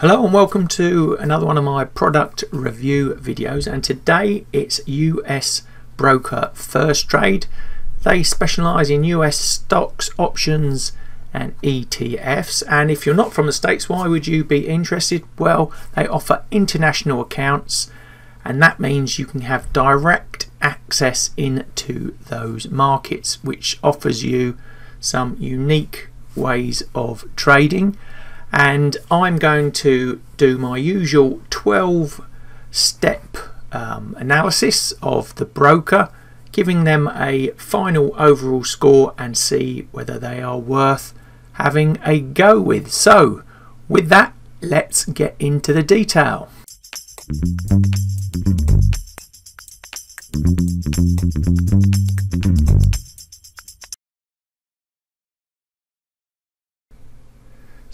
Hello and welcome to another one of my product review videos and today it's US broker Firstrade. They specialize in US stocks, options and ETFs and if you're not from the States why would you be interested? Well they offer international accounts and that means you can have direct access into those markets which offers you some unique ways of trading and I'm going to do my usual 12 step um, analysis of the broker giving them a final overall score and see whether they are worth having a go with. So with that let's get into the detail.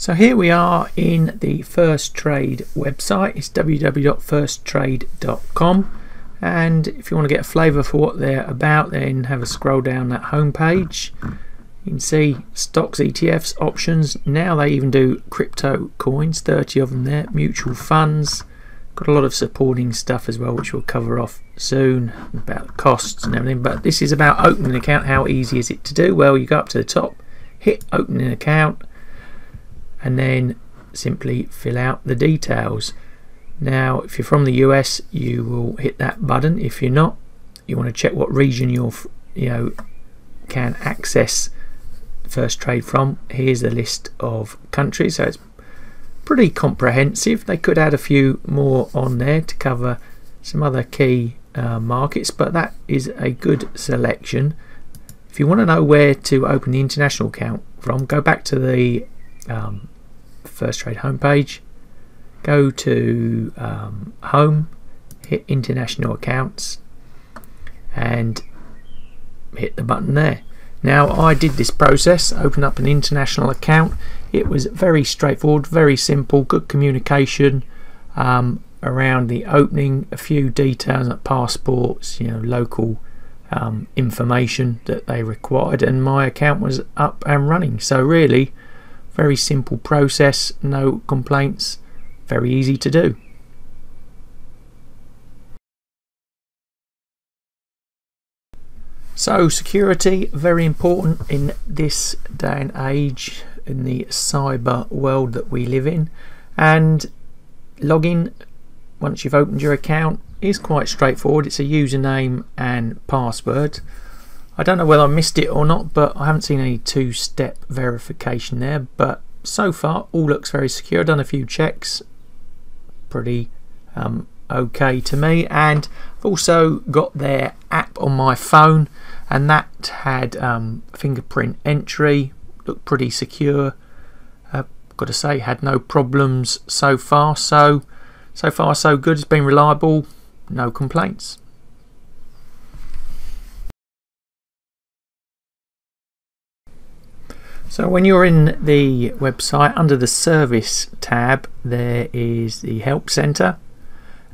So here we are in the Firstrade website. It's www.firstrade.com and if you want to get a flavour for what they're about then have a scroll down that home page. You can see stocks, ETFs, options. Now they even do crypto coins, 30 of them there, mutual funds. Got a lot of supporting stuff as well which we'll cover off soon about costs and everything. But this is about opening an account. How easy is it to do? Well you go up to the top, hit open an account and then simply fill out the details. Now if you're from the US you will hit that button. If you're not you want to check what region you're you know can access Firstrade from. Here's the list of countries so it's pretty comprehensive. They could add a few more on there to cover some other key uh, markets but that is a good selection. If you want to know where to open the international account from go back to the um, Firstrade homepage, go to um, Home, hit International Accounts, and hit the button there. Now I did this process, open up an international account. It was very straightforward, very simple, good communication um, around the opening, a few details like passports, you know, local um, information that they required, and my account was up and running. So really, very simple process, no complaints, very easy to do. So security, very important in this day and age, in the cyber world that we live in. And login, once you've opened your account, is quite straightforward. It's a username and password. I don't know whether I missed it or not, but I haven't seen any two-step verification there. But so far, all looks very secure. I've done a few checks, pretty um, okay to me. And I've also got their app on my phone, and that had um, fingerprint entry. Looked pretty secure. Uh, got to say, had no problems so far. So, so far so good. It's been reliable. No complaints. So when you're in the website under the service tab there is the help center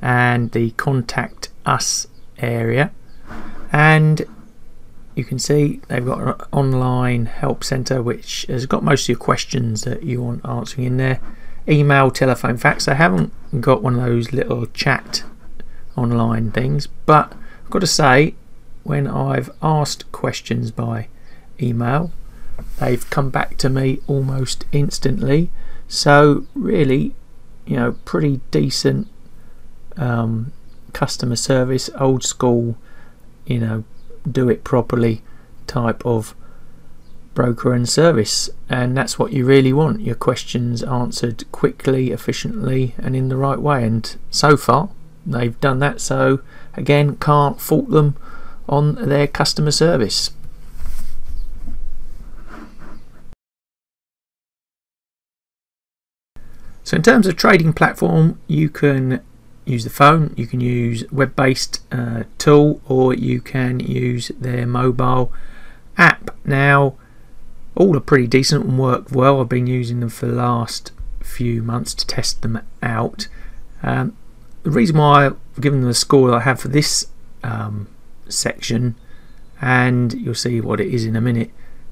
and the contact us area. And you can see they've got an online help center which has got most of your questions that you want answering in there. Email telephone fax. I haven't got one of those little chat online things. But I've got to say when I've asked questions by email they've come back to me almost instantly. So really you know pretty decent um, customer service old school you know do it properly type of broker and service. And that's what you really want. Your questions answered quickly efficiently and in the right way. And so far they've done that. So again can't fault them on their customer service So in terms of trading platform, you can use the phone, you can use web-based uh, tool, or you can use their mobile app. Now, all are pretty decent and work well. I've been using them for the last few months to test them out. Um, the reason why I've given them the score I have for this um, section, and you'll see what it is in a minute,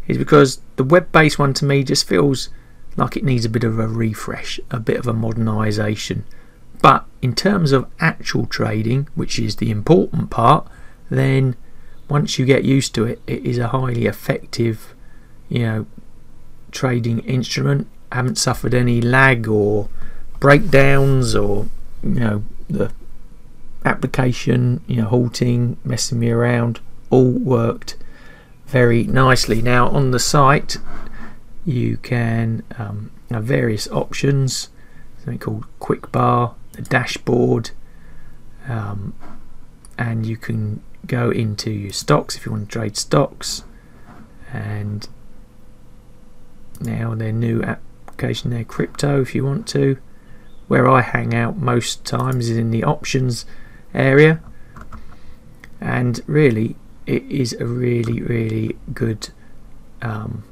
is because the web-based one to me just feels like it needs a bit of a refresh, a bit of a modernisation. But in terms of actual trading, which is the important part, then once you get used to it, it is a highly effective, you know, trading instrument. I haven't suffered any lag or breakdowns or you know the application, you know, halting, messing me around, all worked very nicely. Now on the site, you can um, have various options. Something called Quick Bar, the dashboard, um, and you can go into your stocks if you want to trade stocks. And now their new application, their crypto, if you want to. Where I hang out most times is in the options area and really it is a really really good um,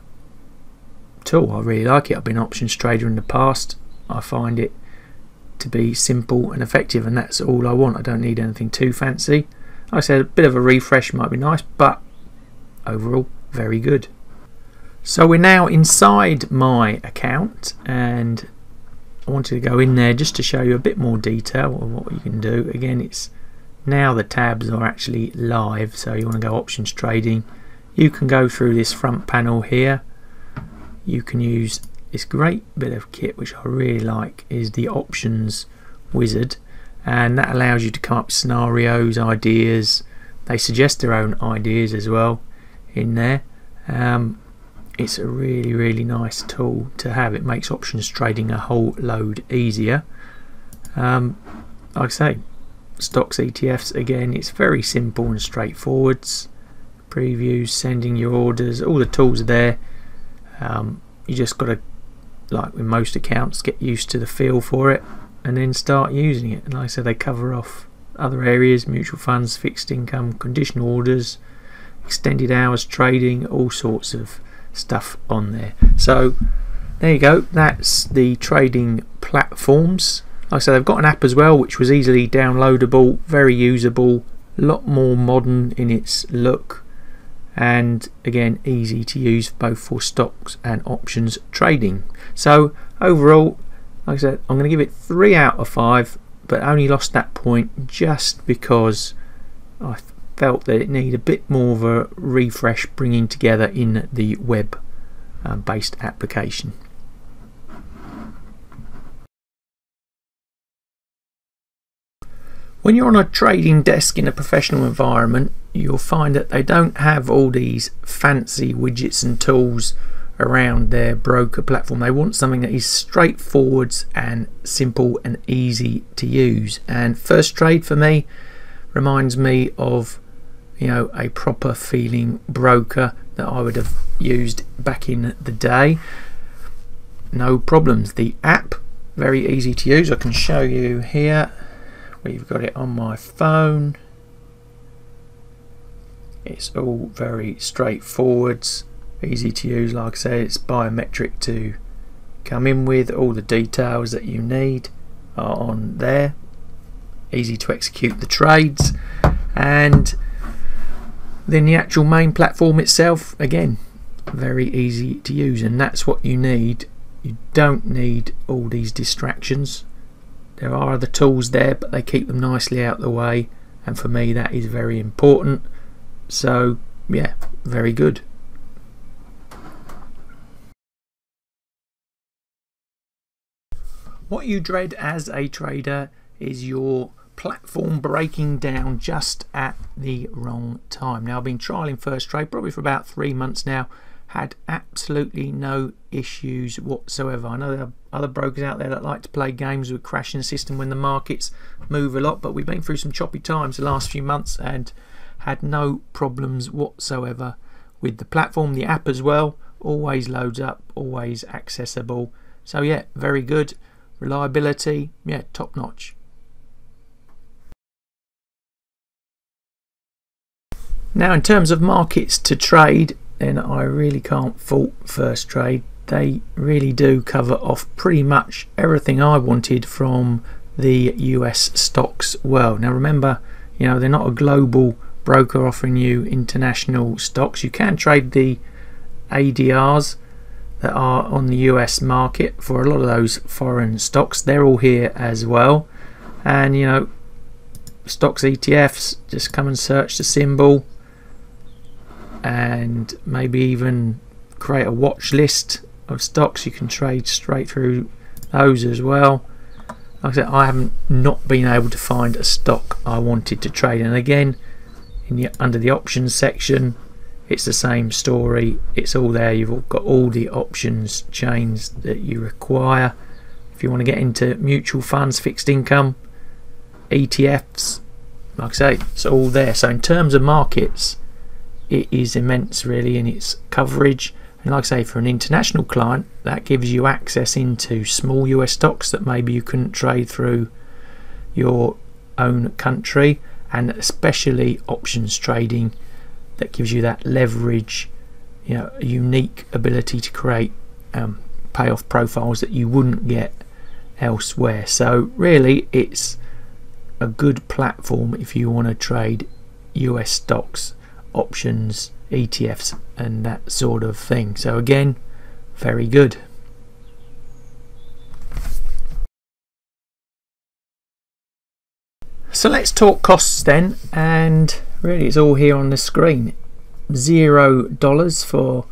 tool I really like it I've been options trader in the past I find it to be simple and effective and that's all I want I don't need anything too fancy like I said a bit of a refresh might be nice but overall very good so we're now inside my account and I wanted to go in there just to show you a bit more detail of what you can do. Again, it's now the tabs are actually live, so you want to go options trading. You can go through this front panel here. You can use this great bit of kit, which I really like, is the options wizard, and that allows you to come up with scenarios, ideas. They suggest their own ideas as well in there. Um, it's a really really nice tool to have. It makes options trading a whole load easier. Um, like I say stocks ETFs again it's very simple and straightforward previews sending your orders all the tools are there um, you just got to like with most accounts get used to the feel for it and then start using it and like I said they cover off other areas mutual funds fixed income conditional orders extended hours trading all sorts of stuff on there. So there you go. That's the trading platforms. Like I said, they've got an app as well, which was easily downloadable, very usable, a lot more modern in its look, and again easy to use both for stocks and options trading. So overall, like I said, I'm going to give it three out of five, but only lost that point just because I felt that it needed a bit more of a refresh bringing together in the web uh, based application. When you're on a trading desk in a professional environment, you'll find that they don't have all these fancy widgets and tools around their broker platform. They want something that is straightforward and simple and easy to use. And Firstrade for me reminds me of you know a proper feeling broker that I would have used back in the day no problems the app very easy to use I can show you here we've got it on my phone. It's all very straightforward easy to use like I say it's biometric to come in with. All the details that you need are on there. Easy to execute the trades. And then the actual main platform itself, again, very easy to use, and that's what you need. You don't need all these distractions. There are other tools there, but they keep them nicely out the way, and for me, that is very important. So, yeah, very good. What you dread as a trader is your platform breaking down just at the wrong time. Now I've been trialing Firstrade probably for about three months now. Had absolutely no issues whatsoever. I know there are other brokers out there that like to play games with crashing the system when the markets move a lot, but we've been through some choppy times the last few months and had no problems whatsoever with the platform. The app as well always loads up, always accessible. So yeah, very good. Reliability, yeah, top notch. Now, in terms of markets to trade, then I really can't fault Firstrade. They really do cover off pretty much everything I wanted from the US stocks world. Now, remember, you know, they're not a global broker offering you international stocks. You can trade the ADRs, that are on the US market for a lot of those foreign stocks. They're all here as well. And you know, stocks ETFs, just come and search the symbol and maybe even create a watch list of stocks you can trade straight through those as well. Like I said, I haven't not been able to find a stock I wanted to trade. And again, in the under the options section, it's the same story. It's all there. You've got all the options chains that you require. If you want to get into mutual funds, fixed income, ETFs, like I say, it's all there. So in terms of markets, it is immense really in its coverage and like I say, for an international client, that gives you access into small US stocks that maybe you couldn't trade through your own country, and especially options trading that gives you that leverage, you know, a unique ability to create um, payoff profiles that you wouldn't get elsewhere. So, really, it's a good platform if you want to trade US stocks, options, ETFs and that sort of thing. So again, very good. So let's talk costs then, and really it's all here on the screen. Zero dollars for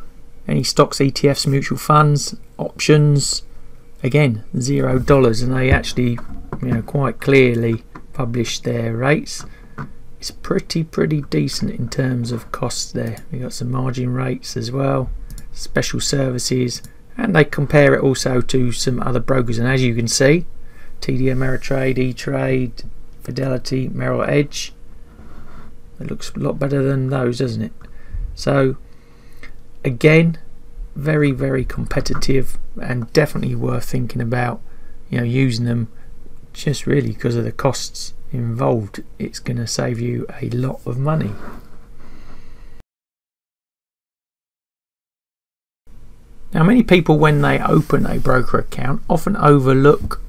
any stocks, ETFs, mutual funds, options. Again, zero dollars, and they actually, you know, quite clearly publish their rates it's pretty pretty decent in terms of costs there. We got some margin rates as well special services and they compare it also to some other brokers. And as you can see TD Ameritrade, E-Trade, Fidelity, Merrill Edge it looks a lot better than those doesn't it? So again very very competitive and definitely worth thinking about you know using them just really because of the costs involved, it's going to save you a lot of money. Now, many people, when they open a broker account, often overlook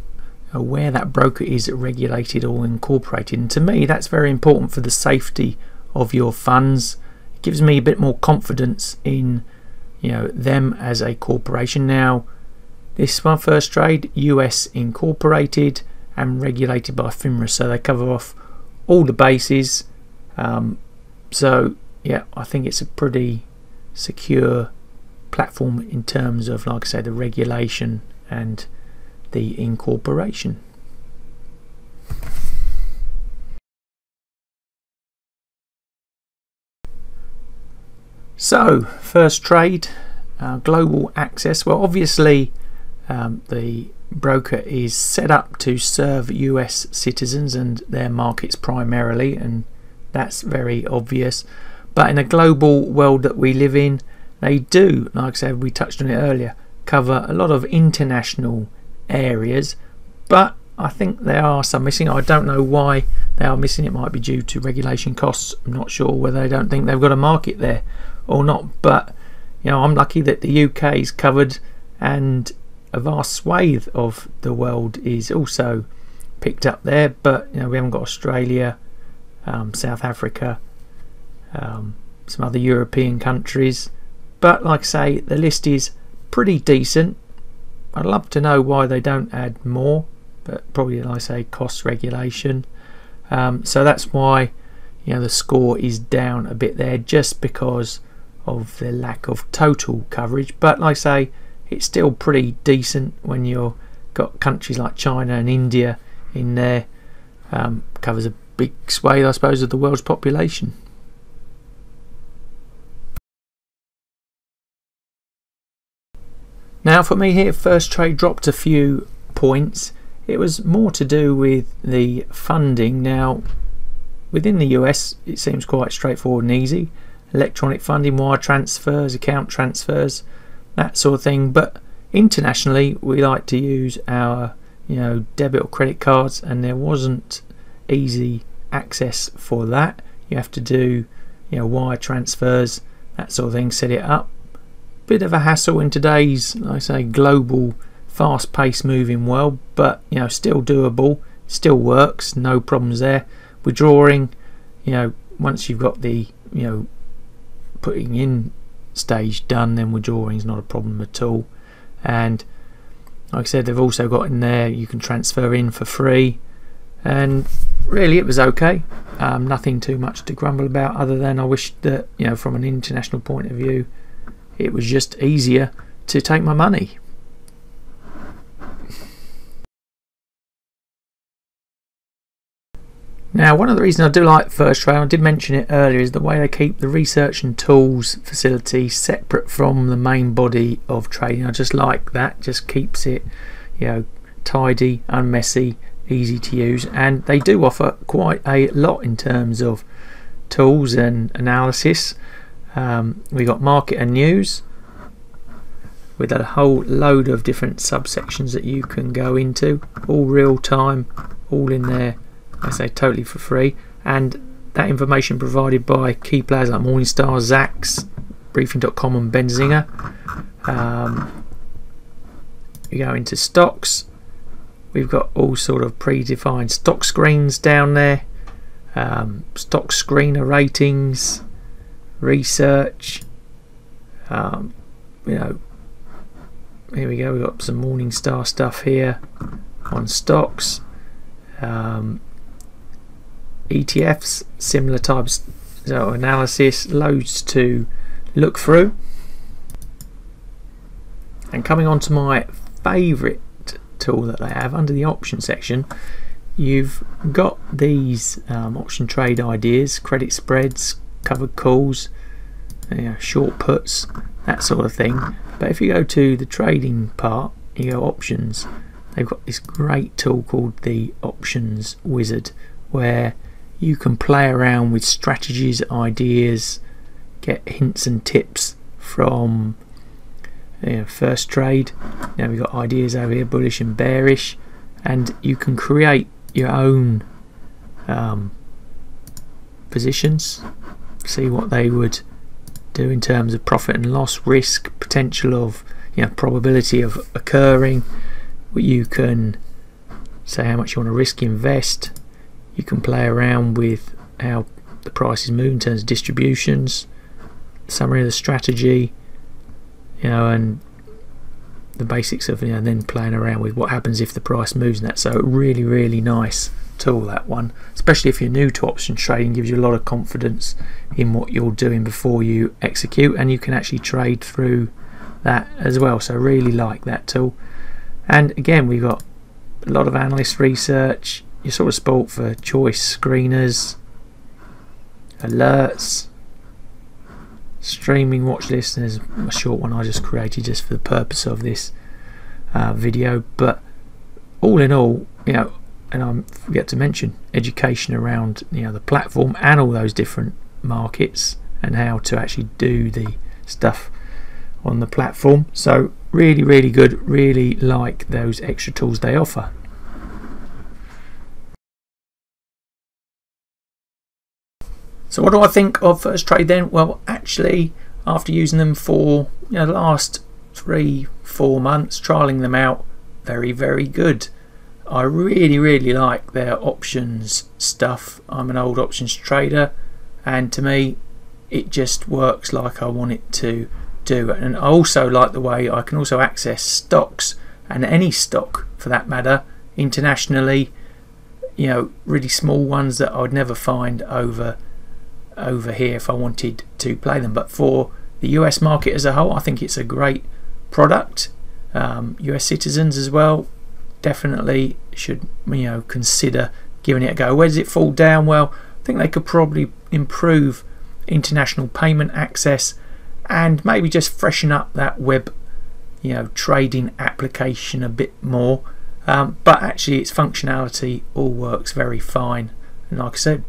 uh, where that broker is regulated or incorporated. And to me, that's very important for the safety of your funds. It gives me a bit more confidence in you know them as a corporation. Now, this one Firstrade, US incorporated and regulated by FINRA, so they cover off all the bases. Um, so yeah, I think it's a pretty secure platform in terms of, like I say, the regulation and the incorporation. So, Firstrade, uh, global access. Well, obviously, um, the broker is set up to serve US citizens and their markets primarily, and that's very obvious. But in a global world that we live in, they do, like I said, we touched on it earlier, cover a lot of international areas, but I think there are some missing. I don't know why they are missing. It might be due to regulation costs. I'm not sure whether they don't think they've got a market there or not. But you know, I'm lucky that the UK is covered, and a vast swathe of the world is also picked up there, but you know we haven't got Australia, um, South Africa, um, some other European countries. But like I say, the list is pretty decent. I'd love to know why they don't add more, but probably like I say cost regulation. Um, so that's why you know the score is down a bit there, just because of the lack of total coverage. But like I say it's still pretty decent when you've got countries like China and India in there. Um, covers a big swathe, I suppose, of the world's population. Now, for me here, Firstrade dropped a few points. It was more to do with the funding. Now, within the US, it seems quite straightforward and easy. Electronic funding, wire transfers, account transfers that sort of thing. But internationally, we like to use our you know debit or credit cards, and there wasn't easy access for that. You have to do you know wire transfers, that sort of thing, set it up. Bit of a hassle in today's, like I say, global, fast-paced moving world, but you know still doable, still works, no problems there. Withdrawing, you know, once you've got the you know putting in stage done then withdrawing is not a problem at all. And like I said they've also got in there you can transfer in for free. And really it was okay. Um, nothing too much to grumble about other than I wish that you know from an international point of view it was just easier to take my money Now, one of the reasons I do like Firstrade, I did mention it earlier, is the way they keep the research and tools facility separate from the main body of trading. I just like that, just keeps it, you know, tidy, unmessy, easy to use, and they do offer quite a lot in terms of tools and analysis. Um, we got market and news with a whole load of different subsections that you can go into, all real time, all in there I say totally for free. And that information provided by key players like Morningstar, Zacks, Briefing.com, and Benzinga. Um, we go into stocks. We've got all sort of predefined stock screens down there. Um, stock screener ratings, research. Um, you know, here we go. We've got some Morningstar stuff here on stocks. Um, ETFs, similar types of analysis, loads to look through. And coming on to my favourite tool that they have under the option section, you've got these um, option trade ideas, credit spreads, covered calls, you know, short puts, that sort of thing. But if you go to the trading part, you go options, they've got this great tool called the options wizard where you can play around with strategies, ideas, get hints and tips from you know, Firstrade. Now we've got ideas over here, bullish and bearish, and you can create your own um, positions. See what they would do in terms of profit and loss, risk, potential of you know probability of occurring. You can say how much you want to risk invest you can play around with how the prices move in terms of distributions, summary of the strategy, you know, and the basics of you know, and then playing around with what happens if the price moves and that. So really, really nice tool that one, especially if you're new to option trading, gives you a lot of confidence in what you're doing before you execute, and you can actually trade through that as well. So really like that tool. And again, we've got a lot of analyst research, you're sort of spoilt for choice screeners, alerts, streaming watch list. There's a short one I just created just for the purpose of this uh, video. But all in all, you know, and I forget to mention education around you know the platform and all those different markets and how to actually do the stuff on the platform. So really, really good. Really like those extra tools they offer. So what do I think of Firstrade then? Well, actually, after using them for you know, the last three, four months, trialing them out, very, very good. I really, really like their options stuff. I'm an old options trader, and to me, it just works like I want it to do. And I also like the way I can also access stocks and any stock for that matter internationally. You know, really small ones that I'd never find over over here if I wanted to play them. But for the US market as a whole, I think it's a great product. Um, US citizens as well definitely should you know consider giving it a go. Where does it fall down? Well, I think they could probably improve international payment access and maybe just freshen up that web you know trading application a bit more. Um, but actually, its functionality all works very fine. And like I said,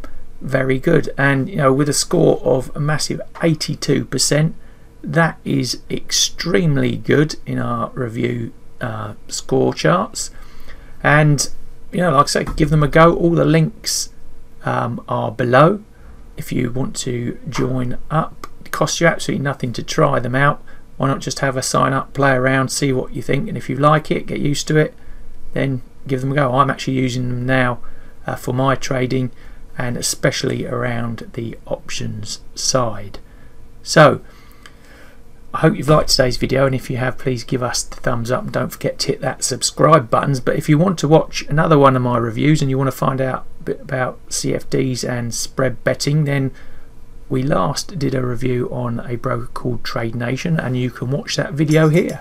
very good. And you know, with a score of a massive 82%, that is extremely good in our review uh, score charts. And you know, like I say, give them a go. All the links um, are below. If you want to join up, it costs you absolutely nothing to try them out. Why not just have a sign up, play around, see what you think, and if you like it, get used to it, then give them a go. I'm actually using them now uh, for my trading and especially around the options side. So I hope you've liked today's video and if you have please give us the thumbs up and don't forget to hit that subscribe buttons but if you want to watch another one of my reviews and you want to find out a bit about CFDs and spread betting then we last did a review on a broker called Trade Nation and you can watch that video here.